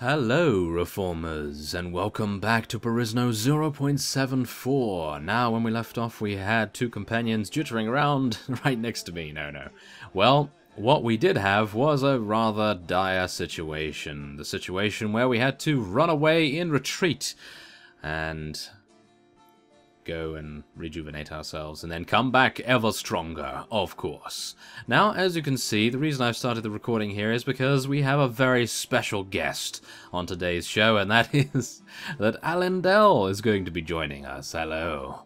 Hello, Reformers, and welcome back to Perisno 0.74. Now, when we left off, we had two companions jittering around right next to me. No, no. Well, what we did have was a rather dire situation. The situation where we had to run away in retreat. And go and rejuvenate ourselves, and then come back ever stronger, of course. Now, as you can see, the reason I've started the recording here is because we have a very special guest on today's show, and that is that Alindel is going to be joining us. Hello.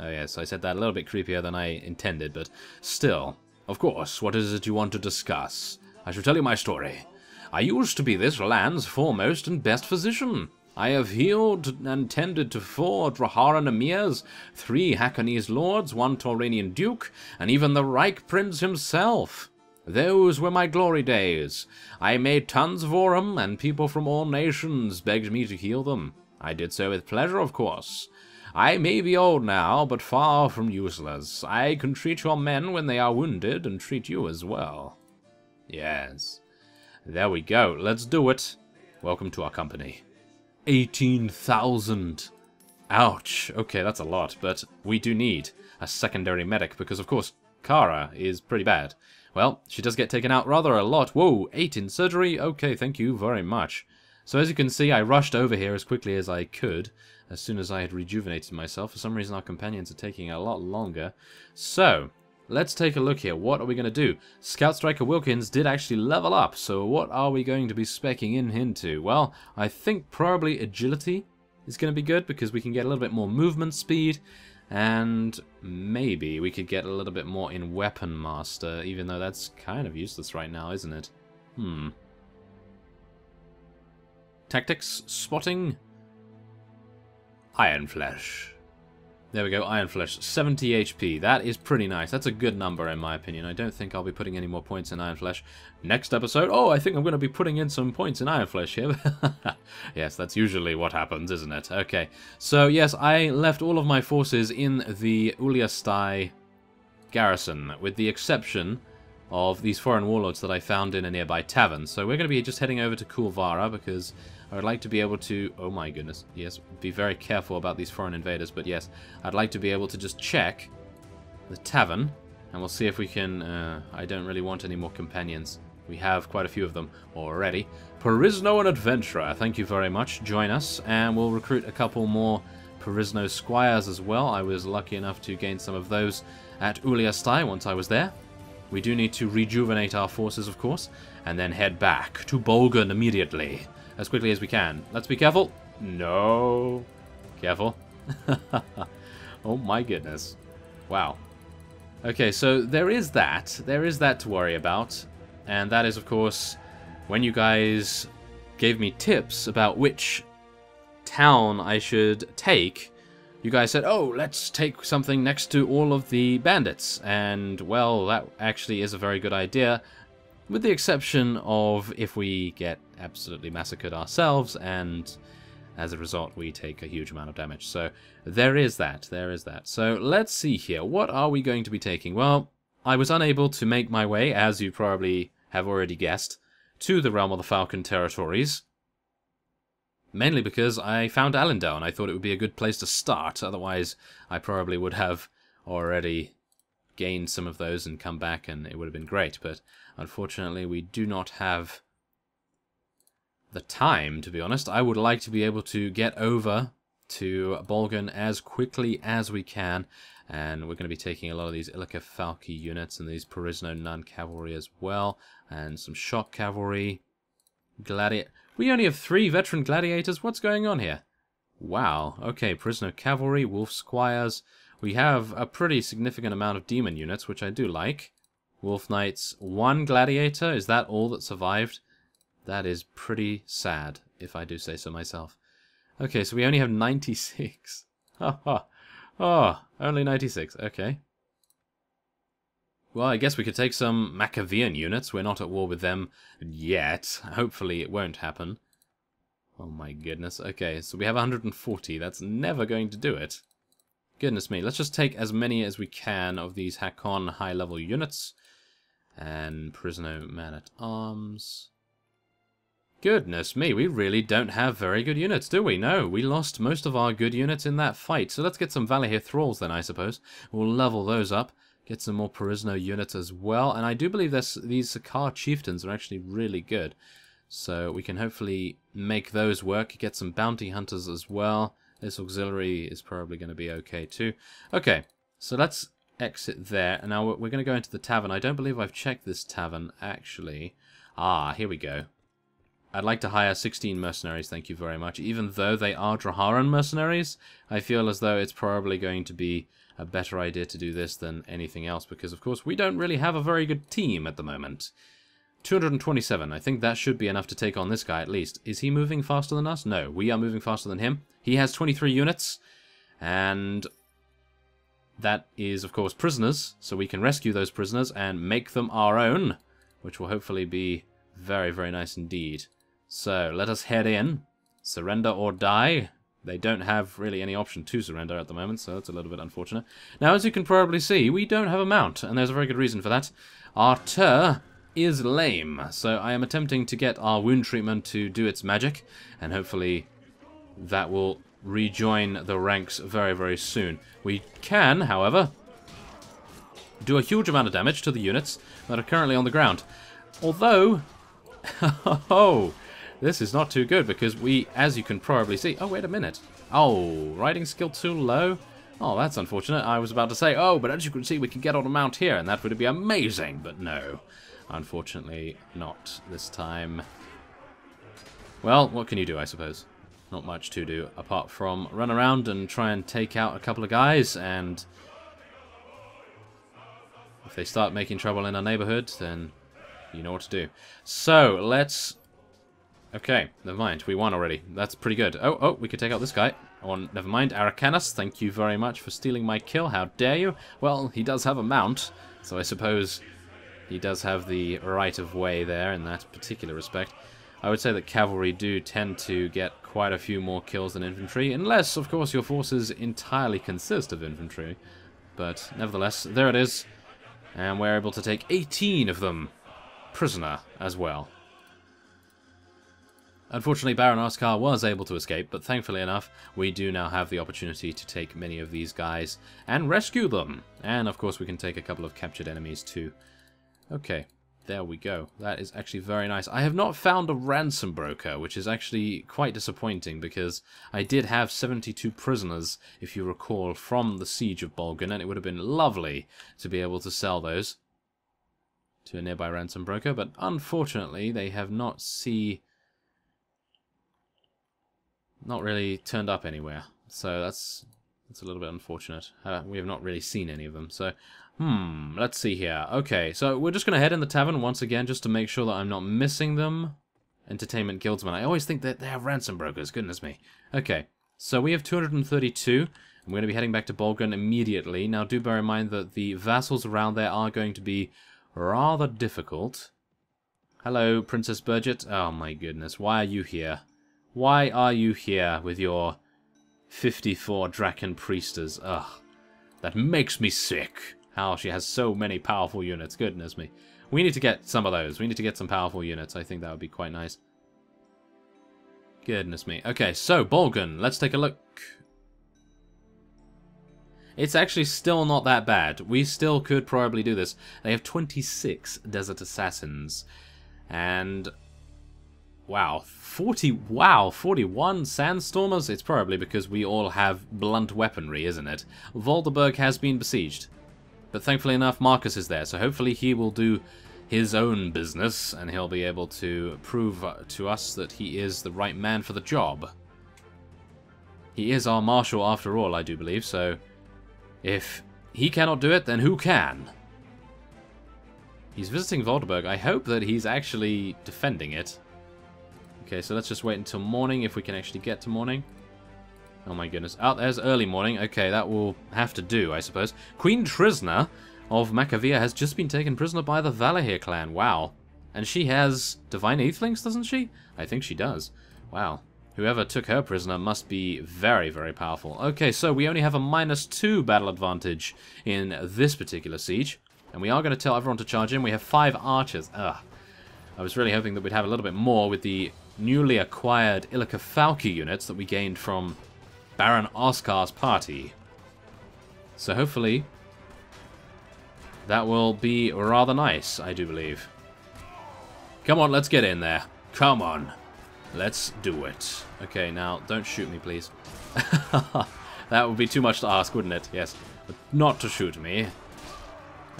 Oh yes, I said that a little bit creepier than I intended, but still. Of course, what is it you want to discuss? I shall tell you my story. I used to be this land's foremost and best physician. I have healed and tended to four Draharan emirs, three Hakanese lords, one Tauranian duke, and even the Reich Prince himself. Those were my glory days. I made tons of Aurum, and people from all nations begged me to heal them. I did so with pleasure, of course. I may be old now, but far from useless. I can treat your men when they are wounded, and treat you as well. Yes. There we go. Let's do it. Welcome to our company. 18,000. Ouch. Okay, that's a lot, but we do need a secondary medic because, of course, Kara is pretty bad. Well, she does get taken out rather a lot. Whoa, 8 in surgery? Okay, thank you very much. So as you can see, I rushed over here as quickly as I could, as soon as I had rejuvenated myself. For some reason, our companions are taking a lot longer. So, Let's take a look here. What are we going to do? Scout Striker Wilkins did actually level up, so what are we going to be specking in into? Well, I think probably agility is going to be good because we can get a little bit more movement speed and maybe we could get a little bit more in Weapon Master, even though that's kind of useless right now, isn't it? Hmm. Tactics, spotting, Iron Flesh. There we go, Iron Flesh, 70 HP. That is pretty nice. That's a good number in my opinion. I don't think I'll be putting any more points in Iron Flesh. Next episode, oh, I think I'm going to be putting in some points in Iron Flesh here. yes, that's usually what happens, isn't it? Okay, so yes, I left all of my forces in the Uliastai garrison, with the exception of these foreign warlords that I found in a nearby tavern. So we're going to be just heading over to Kulvara because I would like to be able to... Oh my goodness. Yes, be very careful about these foreign invaders. But yes, I'd like to be able to just check the tavern. And we'll see if we can... Uh, I don't really want any more companions. We have quite a few of them already. Perisno an Adventurer, thank you very much. Join us, and we'll recruit a couple more Perisno Squires as well. I was lucky enough to gain some of those at Uliastai once I was there. We do need to rejuvenate our forces, of course, and then head back to Bolgan immediately as quickly as we can. Let's be careful. No. Careful. oh my goodness. Wow. Okay, so there is that. There is that to worry about. And that is, of course, when you guys gave me tips about which town I should take, you guys said, oh, let's take something next to all of the bandits. And, well, that actually is a very good idea. With the exception of if we get absolutely massacred ourselves, and as a result we take a huge amount of damage. So there is that, there is that. So let's see here, what are we going to be taking? Well, I was unable to make my way, as you probably have already guessed, to the Realm of the Falcon territories. Mainly because I found Alindel, and I thought it would be a good place to start, otherwise I probably would have already gained some of those and come back and it would have been great, but unfortunately we do not have the time, to be honest. I would like to be able to get over to Bolgan as quickly as we can, and we're going to be taking a lot of these Ilika Falki units and these Perisno Nun cavalry as well, and some shock cavalry. Gladiator. We only have three veteran gladiators. What's going on here? Wow. Okay, prisoner cavalry, wolf squires, we have a pretty significant amount of demon units, which I do like. Wolf Knights, one gladiator, is that all that survived? That is pretty sad, if I do say so myself. Okay, so we only have 96. Ha ha. oh, only 96, okay. Well, I guess we could take some Machavian units. We're not at war with them yet. Hopefully it won't happen. Oh my goodness. Okay, so we have 140. That's never going to do it. Goodness me, let's just take as many as we can of these Hakon high-level units. And prisoner Man-at-Arms. Goodness me, we really don't have very good units, do we? No, we lost most of our good units in that fight. So let's get some Valyhir Thralls then, I suppose. We'll level those up. Get some more Perisno units as well. And I do believe this, these Sakar Chieftains are actually really good. So we can hopefully make those work. Get some Bounty Hunters as well. This auxiliary is probably going to be okay too. Okay, so let's exit there. And now we're going to go into the tavern. I don't believe I've checked this tavern, actually. Ah, here we go. I'd like to hire 16 mercenaries, thank you very much. Even though they are Draharan mercenaries, I feel as though it's probably going to be a better idea to do this than anything else, because of course we don't really have a very good team at the moment. 227, I think that should be enough to take on this guy at least. Is he moving faster than us? No, we are moving faster than him. He has 23 units, and that is of course prisoners, so we can rescue those prisoners and make them our own, which will hopefully be very, very nice indeed. So, let us head in. Surrender or die. They don't have really any option to surrender at the moment, so that's a little bit unfortunate. Now, as you can probably see, we don't have a mount, and there's a very good reason for that. Our Tur is lame, so I am attempting to get our wound treatment to do its magic, and hopefully that will rejoin the ranks very, very soon. We can, however, do a huge amount of damage to the units that are currently on the ground. Although, oh, this is not too good because we, as you can probably see... Oh, wait a minute. Oh, riding skill too low? Oh, that's unfortunate. I was about to say, oh, but as you can see, we can get on a mount here, and that would be amazing. But no, unfortunately not this time. Well, what can you do, I suppose? Not much to do, apart from run around and try and take out a couple of guys, and... If they start making trouble in our neighborhood, then you know what to do. So, let's Okay, never mind. We won already. That's pretty good. Oh, oh, we could take out this guy. Oh, never mind. Arakanas, thank you very much for stealing my kill. How dare you? Well, he does have a mount, so I suppose he does have the right of way there in that particular respect. I would say that cavalry do tend to get quite a few more kills than infantry, unless, of course, your forces entirely consist of infantry. But, nevertheless, there it is. And we're able to take 18 of them prisoner as well. Unfortunately, Baron Oscar was able to escape, but thankfully enough, we do now have the opportunity to take many of these guys and rescue them. And of course, we can take a couple of captured enemies too. Okay, there we go. That is actually very nice. I have not found a ransom broker, which is actually quite disappointing because I did have 72 prisoners, if you recall, from the siege of Bolgan, and it would have been lovely to be able to sell those to a nearby ransom broker, but unfortunately they have not see not really turned up anywhere. So that's that's a little bit unfortunate. Uh, we have not really seen any of them. So, hmm, let's see here. Okay, so we're just going to head in the tavern once again just to make sure that I'm not missing them. Entertainment Guildsmen. I always think that they have ransom brokers. Goodness me. Okay, so we have 232. I'm going to be heading back to Bolgan immediately. Now, do bear in mind that the vassals around there are going to be rather difficult. Hello, Princess Burgett. Oh my goodness, why are you here? Why are you here with your 54 Draken Priesters? Ugh, that makes me sick. How she has so many powerful units. Goodness me. We need to get some of those. We need to get some powerful units. I think that would be quite nice. Goodness me. Okay, so Bolgan. Let's take a look. It's actually still not that bad. We still could probably do this. They have 26 Desert Assassins. And Wow, 40, wow, 41 Sandstormers? It's probably because we all have blunt weaponry, isn't it? Volderburg has been besieged. But thankfully enough, Marcus is there, so hopefully he will do his own business, and he'll be able to prove to us that he is the right man for the job. He is our marshal after all, I do believe, so if he cannot do it, then who can? He's visiting Volderburg. I hope that he's actually defending it. Okay, so let's just wait until morning if we can actually get to morning. Oh my goodness. Ah, oh, there's early morning. Okay, that will have to do, I suppose. Queen Trisna of Macavia has just been taken prisoner by the Valyhir clan. Wow. And she has Divine Aethelings, doesn't she? I think she does. Wow. Whoever took her prisoner must be very, very powerful. Okay, so we only have a minus two battle advantage in this particular siege. And we are going to tell everyone to charge in. We have five archers. Ugh. I was really hoping that we'd have a little bit more with the newly acquired Illica units that we gained from Baron Oscar's party. So hopefully that will be rather nice, I do believe. Come on, let's get in there. Come on. Let's do it. Okay, now, don't shoot me, please. that would be too much to ask, wouldn't it? Yes. But not to shoot me.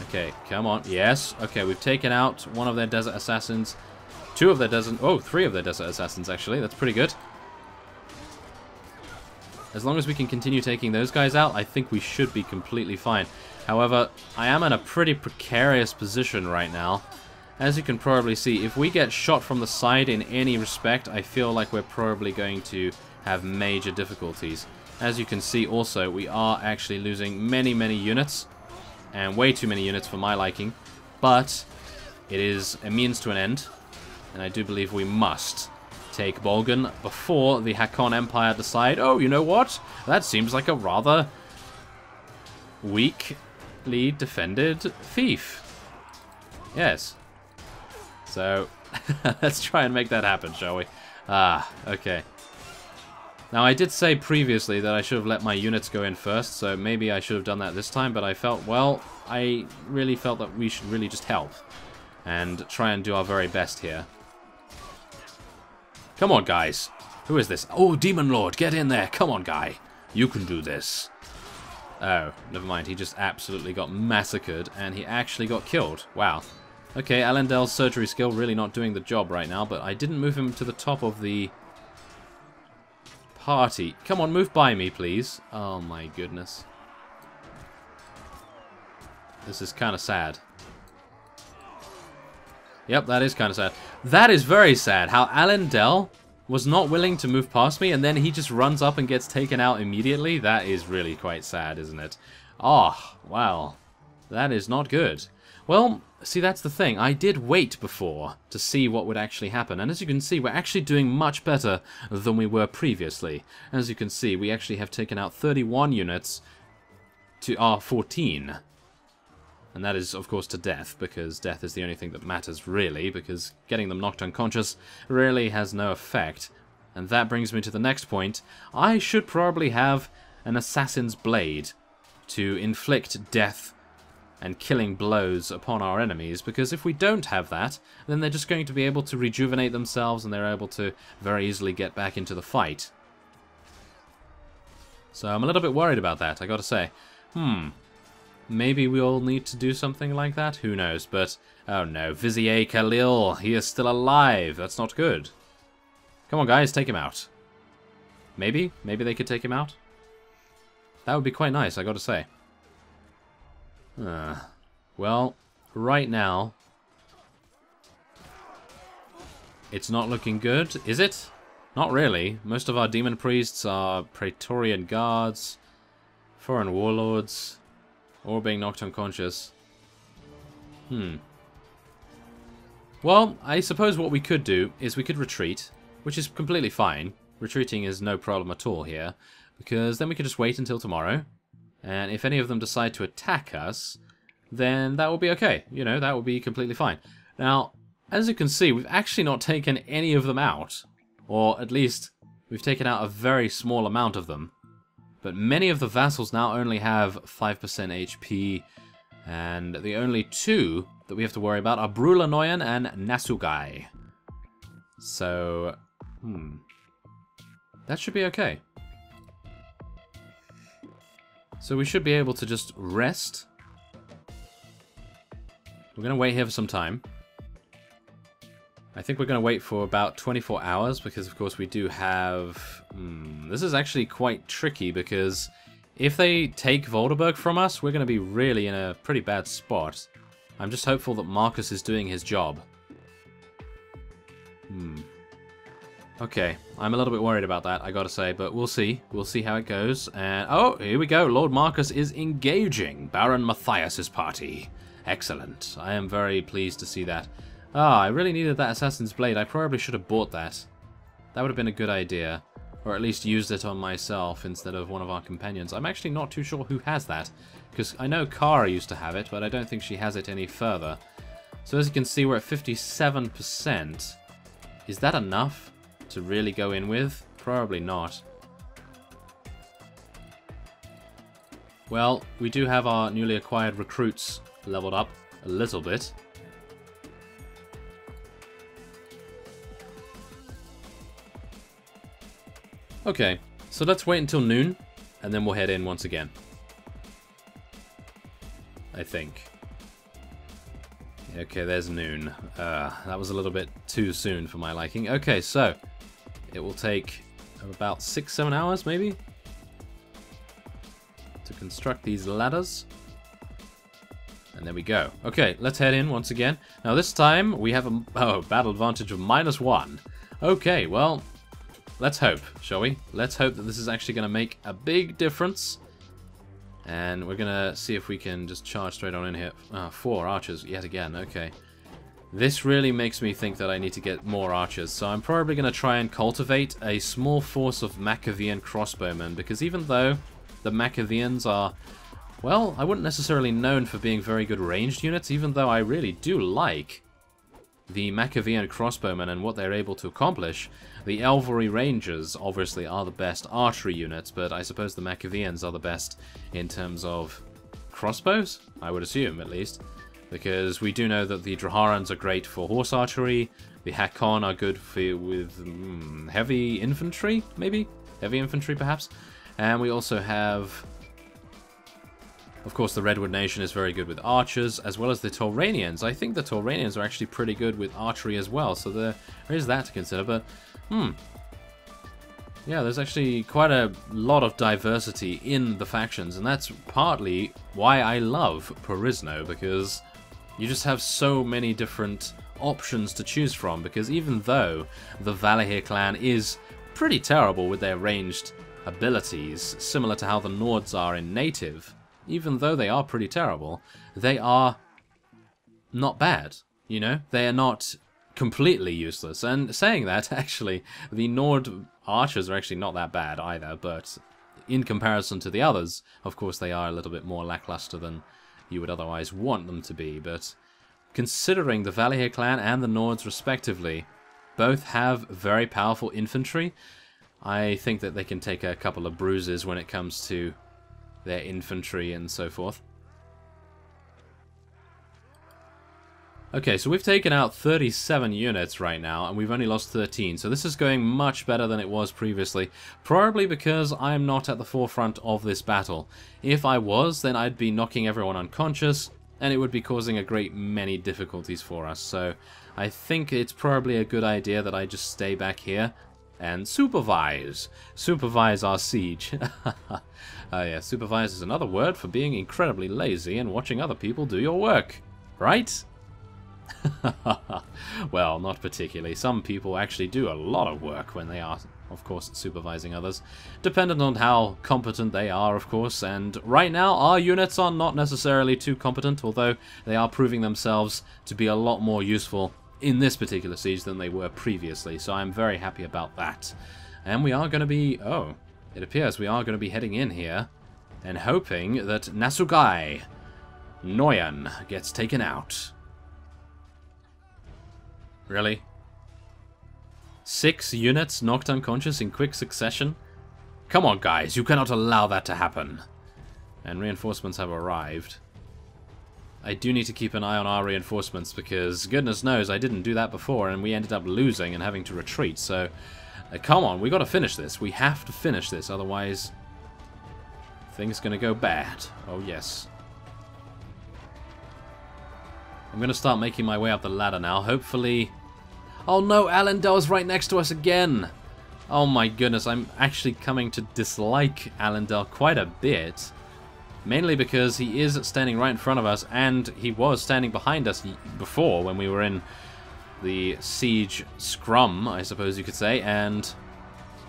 Okay, come on. Yes. Okay, we've taken out one of their desert assassins. Two of their dozen, Oh, three of their desert assassins, actually. That's pretty good. As long as we can continue taking those guys out, I think we should be completely fine. However, I am in a pretty precarious position right now. As you can probably see, if we get shot from the side in any respect, I feel like we're probably going to have major difficulties. As you can see also, we are actually losing many, many units, and way too many units for my liking, but it is a means to an end, and I do believe we must take Bolgan before the Hakon Empire decide, oh, you know what? That seems like a rather weakly defended fief. Yes. So, let's try and make that happen, shall we? Ah, okay. Now, I did say previously that I should have let my units go in first, so maybe I should have done that this time, but I felt, well, I really felt that we should really just help and try and do our very best here. Come on, guys. Who is this? Oh, Demon Lord, get in there. Come on, guy. You can do this. Oh, never mind. He just absolutely got massacred, and he actually got killed. Wow. Okay, Alindel's surgery skill really not doing the job right now, but I didn't move him to the top of the party. Come on, move by me, please. Oh, my goodness. This is kind of sad. Yep, that is kind of sad. That is very sad, how Alindel was not willing to move past me, and then he just runs up and gets taken out immediately. That is really quite sad, isn't it? Ah, oh, wow. That is not good. Well, see, that's the thing. I did wait before to see what would actually happen. And as you can see, we're actually doing much better than we were previously. As you can see, we actually have taken out 31 units to our 14. And that is, of course, to death, because death is the only thing that matters, really, because getting them knocked unconscious really has no effect. And that brings me to the next point. I should probably have an Assassin's Blade to inflict death and killing blows upon our enemies, because if we don't have that, then they're just going to be able to rejuvenate themselves and they're able to very easily get back into the fight. So I'm a little bit worried about that, I gotta say. Hmm, Maybe we all need to do something like that? Who knows, but... Oh no, Vizier Khalil, he is still alive. That's not good. Come on, guys, take him out. Maybe? Maybe they could take him out? That would be quite nice, I gotta say. Uh, well, right now... It's not looking good, is it? Not really. Most of our demon priests are Praetorian guards, foreign warlords, or being knocked unconscious. Hmm. Well, I suppose what we could do is we could retreat, which is completely fine. Retreating is no problem at all here, because then we could just wait until tomorrow, and if any of them decide to attack us, then that will be okay. You know, that will be completely fine. Now, as you can see, we've actually not taken any of them out, or at least we've taken out a very small amount of them. But many of the vassals now only have 5% HP, and the only two that we have to worry about are Brulanoyan and Nasugai. So, hmm. That should be okay. So we should be able to just rest. We're going to wait here for some time. I think we're going to wait for about 24 hours because, of course, we do have... Hmm, this is actually quite tricky because if they take Volderburg from us, we're going to be really in a pretty bad spot. I'm just hopeful that Marcus is doing his job. Hmm. Okay, I'm a little bit worried about that, I gotta say, but we'll see. We'll see how it goes. And Oh, here we go. Lord Marcus is engaging Baron Matthias's party. Excellent. I am very pleased to see that. Ah, I really needed that Assassin's Blade. I probably should have bought that. That would have been a good idea. Or at least used it on myself instead of one of our companions. I'm actually not too sure who has that. Because I know Kara used to have it, but I don't think she has it any further. So as you can see, we're at 57%. Is that enough? to really go in with? Probably not. Well, we do have our newly acquired recruits leveled up a little bit. Okay, so let's wait until noon, and then we'll head in once again. I think. Okay, there's noon. Uh, that was a little bit too soon for my liking. Okay, so it will take about six, seven hours, maybe, to construct these ladders. And there we go. Okay, let's head in once again. Now this time we have a oh, battle advantage of minus one. Okay, well, let's hope, shall we? Let's hope that this is actually going to make a big difference. And we're going to see if we can just charge straight on in here. Oh, four archers yet again, okay. This really makes me think that I need to get more archers, so I'm probably going to try and cultivate a small force of Machavian crossbowmen, because even though the Machavians are, well, I wouldn't necessarily known for being very good ranged units, even though I really do like the Machavian crossbowmen and what they're able to accomplish. The Elvery Rangers obviously are the best archery units, but I suppose the Machavians are the best in terms of crossbows, I would assume at least. Because we do know that the Draharans are great for horse archery, the Hakon are good for with mm, heavy infantry, maybe? Heavy infantry, perhaps? And we also have of course, the Redwood Nation is very good with archers, as well as the Tauranians. I think the Tauranians are actually pretty good with archery as well, so there is that to consider. But, hmm. Yeah, there's actually quite a lot of diversity in the factions, and that's partly why I love Perisno, because you just have so many different options to choose from, because even though the Valahir clan is pretty terrible with their ranged abilities, similar to how the Nords are in Native, even though they are pretty terrible, they are not bad. You know, they are not completely useless. And saying that, actually, the Nord archers are actually not that bad either, but in comparison to the others, of course, they are a little bit more lackluster than you would otherwise want them to be. But considering the Valahir clan and the Nords, respectively, both have very powerful infantry, I think that they can take a couple of bruises when it comes to their infantry and so forth. Okay, so we've taken out 37 units right now, and we've only lost 13, so this is going much better than it was previously, probably because I'm not at the forefront of this battle. If I was, then I'd be knocking everyone unconscious, and it would be causing a great many difficulties for us, so I think it's probably a good idea that I just stay back here and supervise. Supervise our siege. uh, yeah, supervise is another word for being incredibly lazy and watching other people do your work. Right? well, not particularly. Some people actually do a lot of work when they are, of course, supervising others. Dependent on how competent they are, of course, and right now our units are not necessarily too competent, although they are proving themselves to be a lot more useful in this particular siege than they were previously, so I'm very happy about that. And we are going to be... oh, it appears we are going to be heading in here and hoping that Nasugai Noyan gets taken out. Really? Six units knocked unconscious in quick succession? Come on, guys, you cannot allow that to happen. And reinforcements have arrived. I do need to keep an eye on our reinforcements because goodness knows I didn't do that before and we ended up losing and having to retreat. So, uh, come on, we got to finish this. We have to finish this, otherwise things going to go bad. Oh, yes. I'm going to start making my way up the ladder now. Hopefully... Oh no, Alindel's right next to us again! Oh my goodness, I'm actually coming to dislike Alindel quite a bit. Mainly because he is standing right in front of us, and he was standing behind us before when we were in the siege scrum, I suppose you could say, and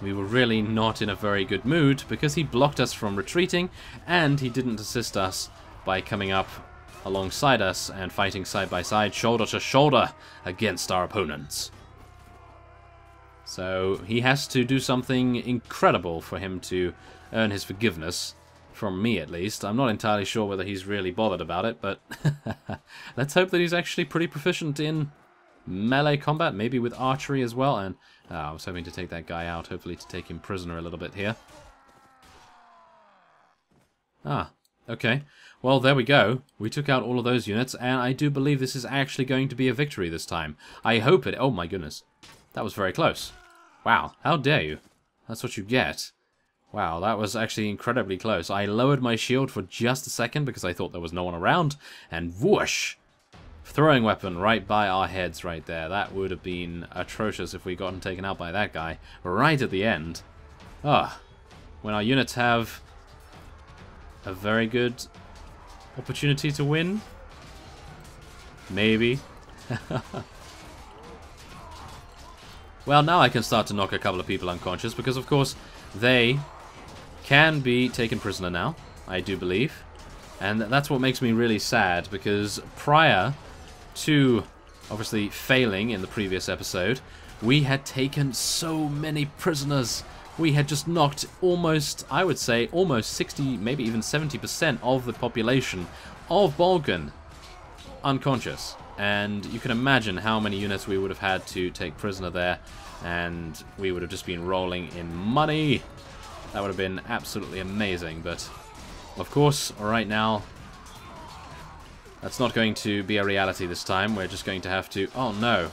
we were really not in a very good mood because he blocked us from retreating, and he didn't assist us by coming up alongside us and fighting side by side, shoulder to shoulder, against our opponents. So he has to do something incredible for him to earn his forgiveness, from me, at least. I'm not entirely sure whether he's really bothered about it, but let's hope that he's actually pretty proficient in melee combat, maybe with archery as well. And uh, I was hoping to take that guy out, hopefully to take him prisoner a little bit here. Ah, okay. Well, there we go. We took out all of those units, and I do believe this is actually going to be a victory this time. I hope it... Oh my goodness. That was very close. Wow, how dare you. That's what you get. Wow, that was actually incredibly close. I lowered my shield for just a second because I thought there was no one around, and whoosh! Throwing weapon right by our heads right there. That would have been atrocious if we'd gotten taken out by that guy. Right at the end. Ah, when our units have a very good opportunity to win. Maybe. well, now I can start to knock a couple of people unconscious because, of course, they can be taken prisoner now, I do believe. And that's what makes me really sad because prior to obviously failing in the previous episode, we had taken so many prisoners. We had just knocked almost, I would say, almost 60, maybe even 70% of the population of Bolgan unconscious. And you can imagine how many units we would have had to take prisoner there, and we would have just been rolling in money. That would have been absolutely amazing, but of course, right now, that's not going to be a reality this time. We're just going to have to... Oh, no.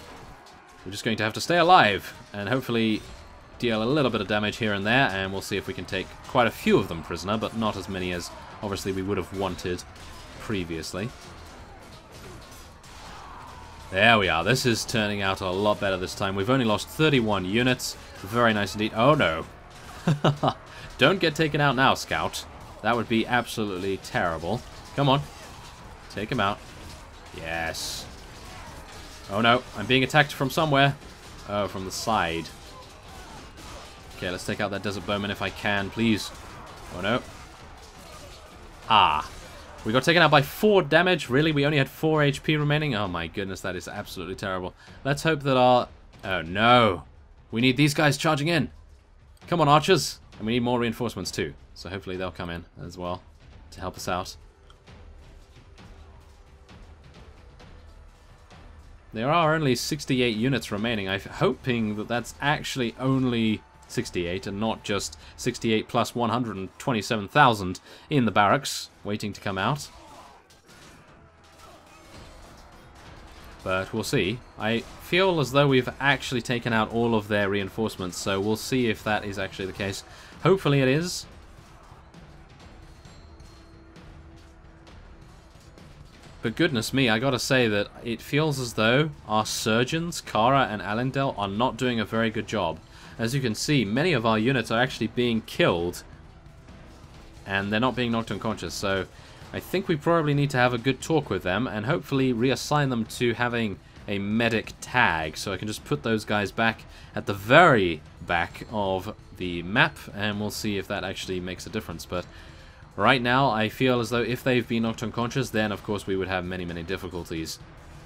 We're just going to have to stay alive and hopefully deal a little bit of damage here and there, and we'll see if we can take quite a few of them prisoner, but not as many as obviously we would have wanted previously. There we are. This is turning out a lot better this time. We've only lost 31 units. Very nice indeed. Oh, no. Don't get taken out now, Scout. That would be absolutely terrible. Come on. Take him out. Yes. Oh no, I'm being attacked from somewhere. Oh, from the side. Okay, let's take out that Desert Bowman if I can, please. Oh no. Ah. We got taken out by 4 damage. Really? We only had 4 HP remaining? Oh my goodness, that is absolutely terrible. Let's hope that our... Oh no. We need these guys charging in. Come on, archers. And we need more reinforcements too. So hopefully they'll come in as well to help us out. There are only 68 units remaining. I'm hoping that that's actually only 68 and not just 68 plus 127,000 in the barracks waiting to come out. But we'll see. I feel as though we've actually taken out all of their reinforcements, so we'll see if that is actually the case. Hopefully it is. But goodness me, I gotta say that it feels as though our surgeons, Kara and Alindel, are not doing a very good job. As you can see, many of our units are actually being killed, and they're not being knocked unconscious, so I think we probably need to have a good talk with them, and hopefully reassign them to having a medic tag, so I can just put those guys back at the very back of the map, and we'll see if that actually makes a difference, but Right now, I feel as though if they've been knocked unconscious, then of course we would have many, many difficulties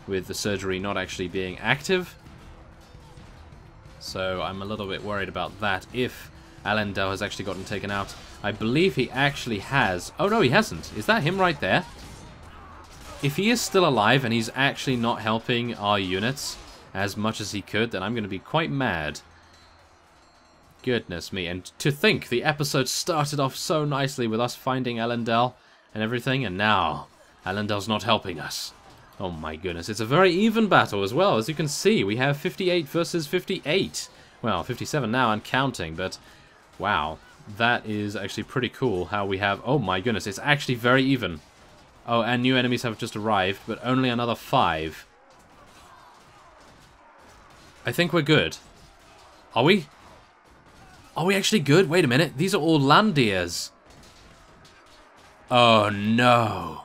with the surgery not actually being active. So I'm a little bit worried about that if Alindel has actually gotten taken out. I believe he actually has. Oh no, he hasn't. Is that him right there? If he is still alive and he's actually not helping our units as much as he could, then I'm going to be quite mad. Goodness me. And to think the episode started off so nicely with us finding Alindel and everything, and now Alindel's not helping us. Oh my goodness, it's a very even battle as well. As you can see, we have 58 versus 58. Well, 57 now and counting, but wow. That is actually pretty cool how we have... Oh my goodness, it's actually very even. Oh, and new enemies have just arrived, but only another five. I think we're good. Are we? Are we actually good? Wait a minute. These are all Landiers. Oh, no.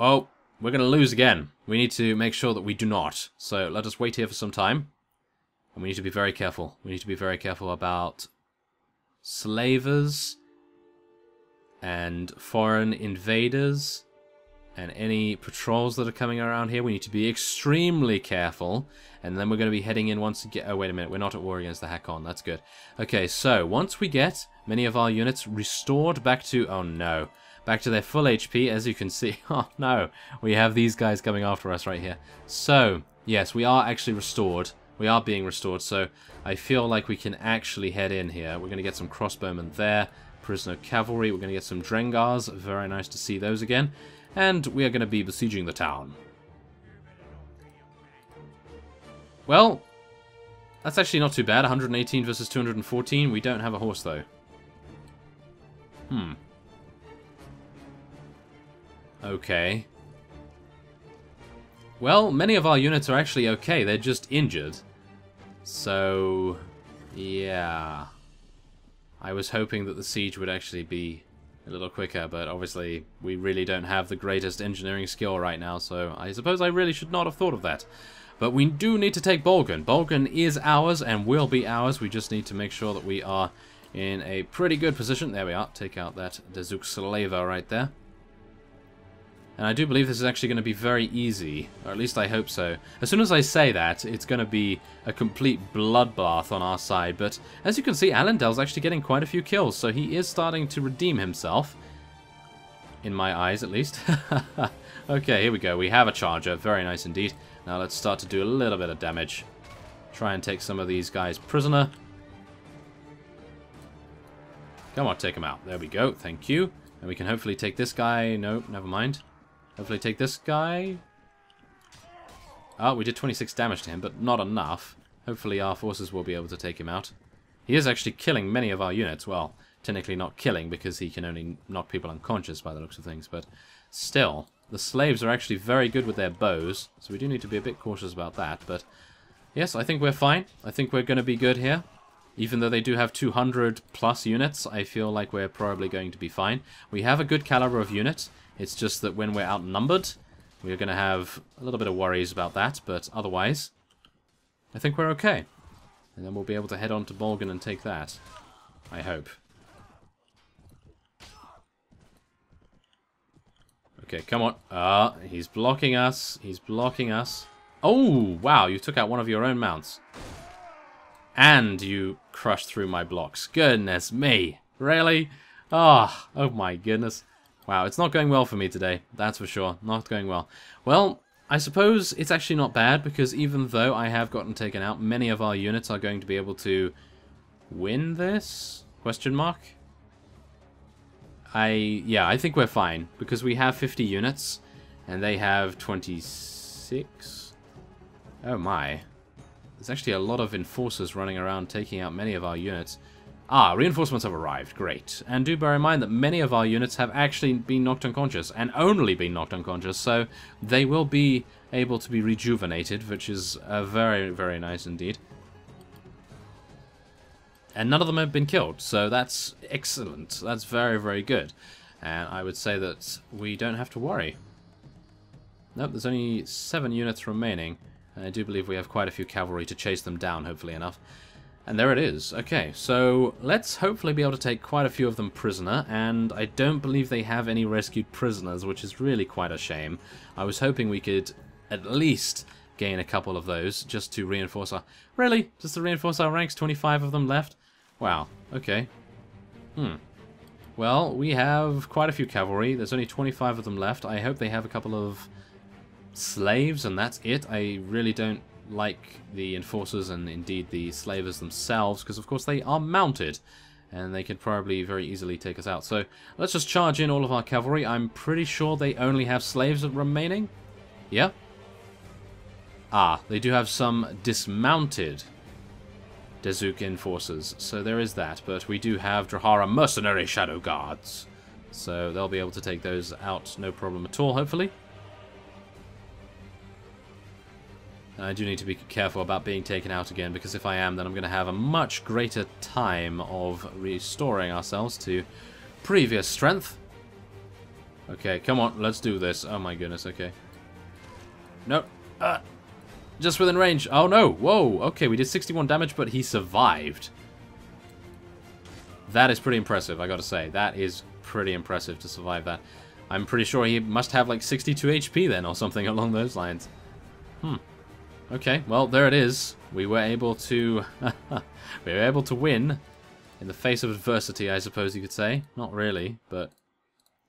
Oh, we're going to lose again. We need to make sure that we do not. So let us wait here for some time. And we need to be very careful. We need to be very careful about slavers and foreign invaders and any patrols that are coming around here. We need to be extremely careful and then we're going to be heading in once again. Oh, wait a minute. We're not at war against the Hakon. That's good. Okay, so once we get many of our units restored back to... Oh, no. Back to their full HP, as you can see. Oh, no. We have these guys coming after us right here. So, yes, we are actually restored. We are being restored, so I feel like we can actually head in here. We're going to get some crossbowmen there, prisoner cavalry. We're going to get some Drengars. Very nice to see those again. And we are going to be besieging the town. Well, that's actually not too bad. 118 versus 214. We don't have a horse, though. Hmm. Okay. Well, many of our units are actually okay. They're just injured. So, yeah. I was hoping that the siege would actually be a little quicker, but obviously we really don't have the greatest engineering skill right now, so I suppose I really should not have thought of that. But we do need to take Bolgan. Bolgan is ours and will be ours. We just need to make sure that we are in a pretty good position. There we are. Take out that Slaver right there. And I do believe this is actually going to be very easy, or at least I hope so. As soon as I say that, it's going to be a complete bloodbath on our side, but as you can see, Alindel's actually getting quite a few kills, so he is starting to redeem himself. In my eyes, at least. okay, here we go. We have a charger. Very nice indeed. Now let's start to do a little bit of damage. Try and take some of these guys prisoner. Come on, take them out. There we go. Thank you. And we can hopefully take this guy. No, never mind. Hopefully take this guy. Oh, we did 26 damage to him, but not enough. Hopefully our forces will be able to take him out. He is actually killing many of our units. Well, technically not killing, because he can only knock people unconscious by the looks of things, but still. The slaves are actually very good with their bows, so we do need to be a bit cautious about that, but yes, I think we're fine. I think we're going to be good here. Even though they do have 200 plus units, I feel like we're probably going to be fine. We have a good caliber of units. It's just that when we're outnumbered, we're going to have a little bit of worries about that, but otherwise, I think we're okay. And then we'll be able to head on to Bolgan and take that. I hope. Okay, come on. Ah, uh, he's blocking us. He's blocking us. Oh, wow, you took out one of your own mounts. And you crushed through my blocks. Goodness me. Really? Ah, oh, oh my goodness. Wow, it's not going well for me today, that's for sure. Not going well. Well, I suppose it's actually not bad, because even though I have gotten taken out, many of our units are going to be able to win this? Question mark? I, yeah, I think we're fine, because we have 50 units, and they have 26? Oh my. There's actually a lot of enforcers running around taking out many of our units. Ah, reinforcements have arrived. Great. And do bear in mind that many of our units have actually been knocked unconscious, and only been knocked unconscious, so they will be able to be rejuvenated, which is uh, very, very nice indeed. And none of them have been killed, so that's excellent. That's very, very good. And I would say that we don't have to worry. Nope, there's only seven units remaining. I do believe we have quite a few cavalry to chase them down, hopefully enough. And there it is. Okay, so let's hopefully be able to take quite a few of them prisoner, and I don't believe they have any rescued prisoners, which is really quite a shame. I was hoping we could at least gain a couple of those, just to reinforce our... Really? Just to reinforce our ranks? 25 of them left? Wow, okay. Hmm. Well, we have quite a few cavalry. There's only 25 of them left. I hope they have a couple of slaves, and that's it. I really don't like the enforcers and indeed the slavers themselves, because of course they are mounted, and they could probably very easily take us out. So let's just charge in all of our cavalry. I'm pretty sure they only have slaves remaining. Yeah? Ah, they do have some dismounted Dazuk enforcers, so there is that, but we do have Drahara mercenary shadow guards. So they'll be able to take those out no problem at all, hopefully. I do need to be careful about being taken out again, because if I am, then I'm going to have a much greater time of restoring ourselves to previous strength. Okay, come on, let's do this. Oh my goodness, okay. No, uh, just within range. Oh no, whoa, okay, we did 61 damage, but he survived. That is pretty impressive, I gotta say. That is pretty impressive to survive that. I'm pretty sure he must have like 62 HP then, or something along those lines. Hmm. Okay, well, there it is. We were able to... we were able to win in the face of adversity, I suppose you could say. Not really, but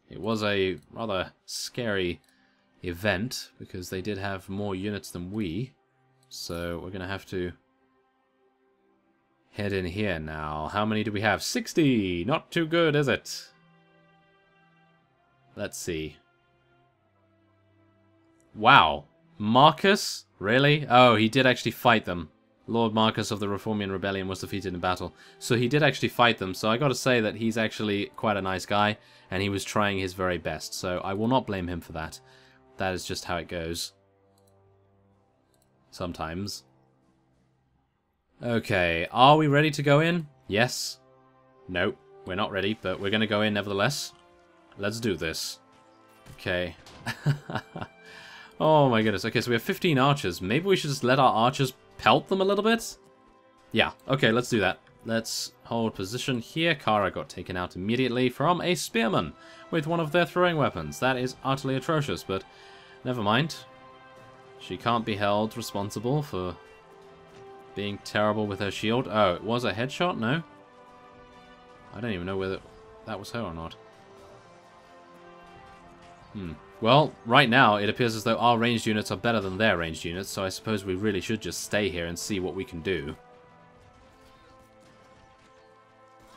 It was a rather scary event, because they did have more units than we. So we're going to have to head in here now. How many do we have? 60! Not too good, is it? Let's see. Wow. Marcus? Really? Oh, he did actually fight them. Lord Marcus of the Reformian Rebellion was defeated in battle. So he did actually fight them, so I gotta say that he's actually quite a nice guy, and he was trying his very best, so I will not blame him for that. That is just how it goes. Sometimes. Okay, are we ready to go in? Yes. Nope, we're not ready, but we're gonna go in nevertheless. Let's do this. Okay. oh my goodness. Okay, so we have 15 archers. Maybe we should just let our archers pelt them a little bit? Yeah, okay, let's do that. Let's hold position here. Kara got taken out immediately from a spearman with one of their throwing weapons. That is utterly atrocious, but never mind. She can't be held responsible for being terrible with her shield. Oh, it was a headshot? No? I don't even know whether that was her or not. Hmm. Well, right now, it appears as though our ranged units are better than their ranged units, so I suppose we really should just stay here and see what we can do.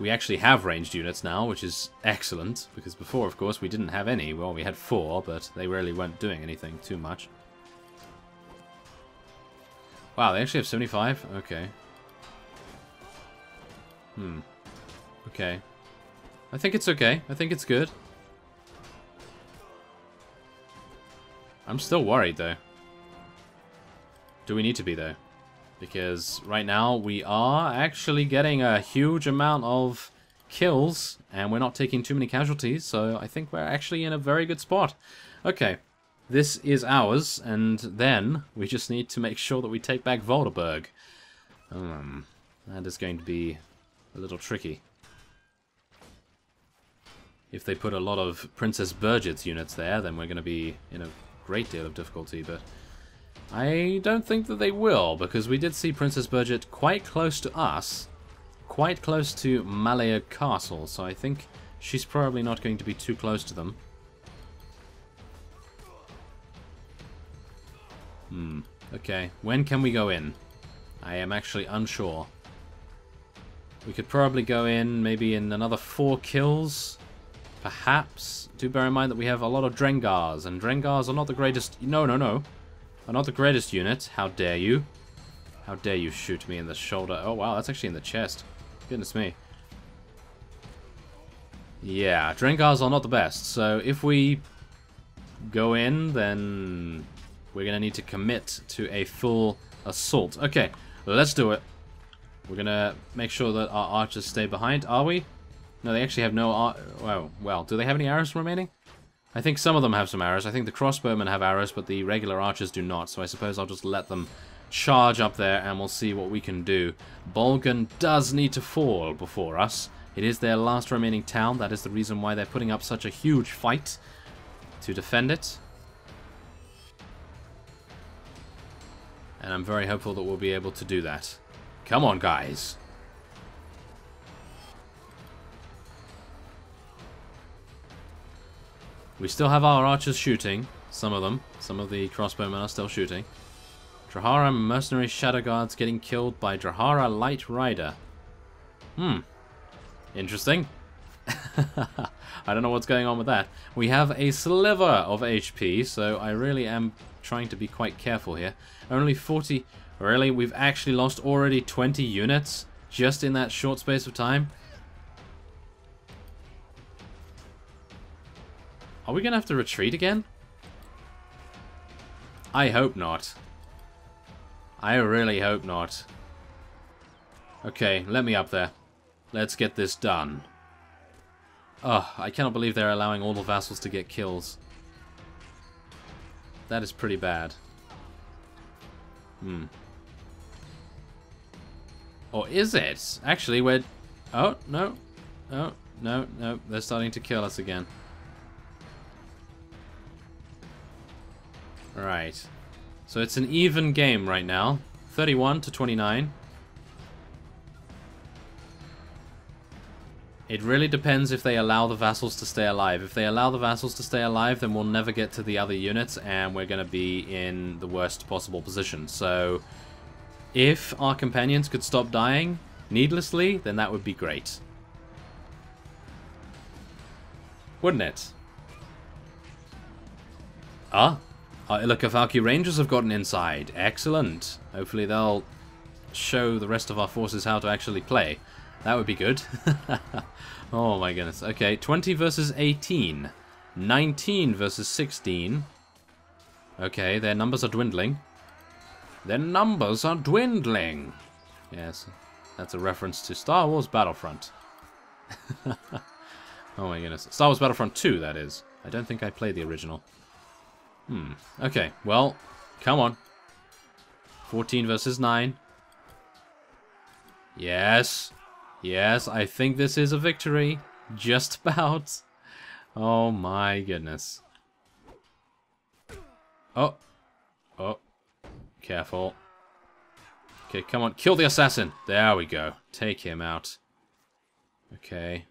We actually have ranged units now, which is excellent, because before, of course, we didn't have any. Well, we had four, but they really weren't doing anything too much. Wow, they actually have 75? Okay. Hmm. Okay. I think it's okay. I think it's good. I'm still worried, though. Do we need to be, though? Because right now we are actually getting a huge amount of kills, and we're not taking too many casualties, so I think we're actually in a very good spot. Okay, this is ours, and then we just need to make sure that we take back Volderberg. Um, that is going to be a little tricky. If they put a lot of Princess Birgit's units there, then we're going to be in a great deal of difficulty, but I don't think that they will, because we did see Princess Birgit quite close to us, quite close to Malaya Castle, so I think she's probably not going to be too close to them. Hmm, okay. When can we go in? I am actually unsure. We could probably go in maybe in another four kills, perhaps. Do bear in mind that we have a lot of Drengars, and Drengars are not the greatest... No, no, no. Are not the greatest unit. How dare you? How dare you shoot me in the shoulder? Oh, wow, that's actually in the chest. Goodness me. Yeah, Drengars are not the best, so if we go in, then we're going to need to commit to a full assault. Okay, let's do it. We're going to make sure that our archers stay behind. Are we? No, they actually have no... Well, well, do they have any arrows remaining? I think some of them have some arrows. I think the crossbowmen have arrows, but the regular archers do not. So I suppose I'll just let them charge up there and we'll see what we can do. Bolgan does need to fall before us. It is their last remaining town. That is the reason why they're putting up such a huge fight to defend it. And I'm very hopeful that we'll be able to do that. Come on, guys. We still have our archers shooting. Some of them. Some of the crossbowmen are still shooting. Drahara mercenary shadow guards getting killed by Drahara light rider. Hmm. Interesting. I don't know what's going on with that. We have a sliver of HP, so I really am trying to be quite careful here. Only 40... Really? We've actually lost already 20 units just in that short space of time? Are we going to have to retreat again? I hope not. I really hope not. Okay, let me up there. Let's get this done. Oh, I cannot believe they're allowing all the vassals to get kills. That is pretty bad. Hmm. Or is it? Actually, we're... Oh, no. Oh, no, no. They're starting to kill us again. Right. So it's an even game right now. 31 to 29. It really depends if they allow the vassals to stay alive. If they allow the vassals to stay alive, then we'll never get to the other units, and we're going to be in the worst possible position. So, if our companions could stop dying needlessly, then that would be great. Wouldn't it? Ah, Uh, our Ilocavaki Rangers have gotten inside. Excellent. Hopefully they'll show the rest of our forces how to actually play. That would be good. oh my goodness. Okay, 20 versus 18. 19 versus 16. Okay, their numbers are dwindling. Their numbers are dwindling. Yes, that's a reference to Star Wars Battlefront. oh my goodness. Star Wars Battlefront 2, that is. I don't think I played the original. Hmm. Okay, well, come on. 14 versus 9. Yes. Yes, I think this is a victory. Just about. Oh my goodness. Oh. Oh. Careful. Okay, come on. Kill the assassin. There we go. Take him out. Okay.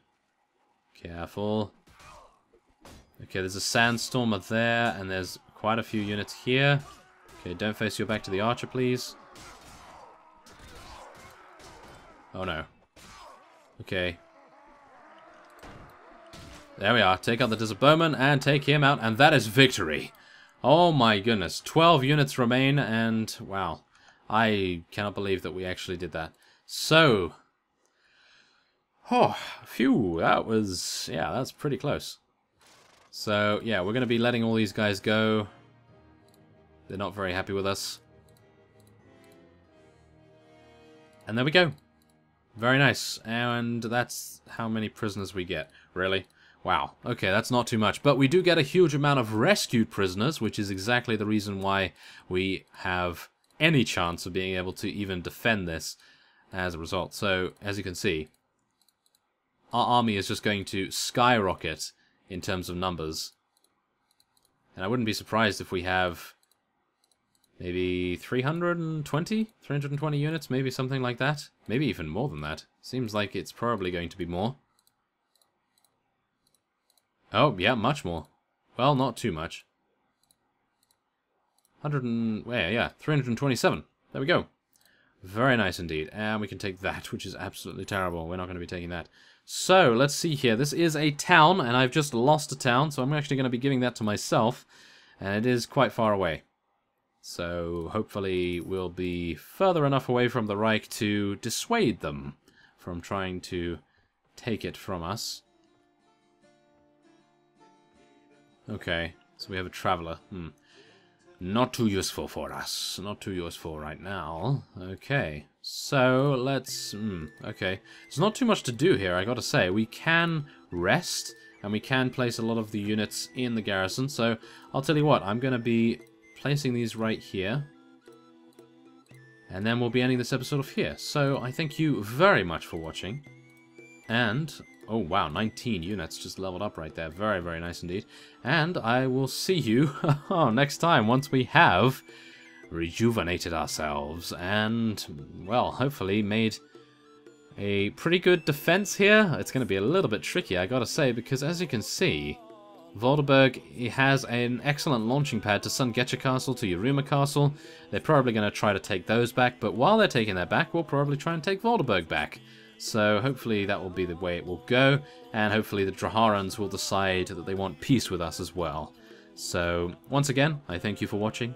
Careful. Okay, there's a sandstormer there, and there's quite a few units here. Okay, don't face your back to the archer, please. Oh no. Okay. There we are. Take out the Disabowman and take him out, and that is victory. Oh my goodness. 12 units remain, and wow. I cannot believe that we actually did that. So, oh, phew, that was, yeah, that's pretty close. So, yeah, we're going to be letting all these guys go. They're not very happy with us. And there we go. Very nice. And that's how many prisoners we get. Really? Wow. Okay, that's not too much. But we do get a huge amount of rescued prisoners, which is exactly the reason why we have any chance of being able to even defend this as a result. So, as you can see, our army is just going to skyrocket in terms of numbers. And I wouldn't be surprised if we have maybe 320? 320 units, maybe something like that. Maybe even more than that. Seems like it's probably going to be more. Oh, yeah, much more. Well, not too much. 100 and... Where, yeah, 327. There we go. Very nice indeed. And we can take that, which is absolutely terrible. We're not going to be taking that. So, let's see here. This is a town, and I've just lost a town, so I'm actually going to be giving that to myself. And it is quite far away. So, hopefully we'll be further enough away from the Reich to dissuade them from trying to take it from us. Okay, so we have a traveler. Hmm. Not too useful for us. Not too useful right now. Okay. So, let's... Hmm, okay. There's not too much to do here, I gotta say. We can rest, and we can place a lot of the units in the garrison. So, I'll tell you what. I'm gonna be placing these right here. And then we'll be ending this episode off here. So, I thank you very much for watching. And Oh, wow, 19 units just leveled up right there. Very, very nice indeed. And I will see you next time once we have rejuvenated ourselves and, well, hopefully made a pretty good defense here. It's going to be a little bit tricky, I gotta say, because as you can see, Volderburg has an excellent launching pad to Sun Getcha Castle, to Yuruma Castle. They're probably going to try to take those back, but while they're taking that back, we'll probably try and take Volderburg back. So hopefully that will be the way it will go, and hopefully the Draharans will decide that they want peace with us as well. So once again, I thank you for watching,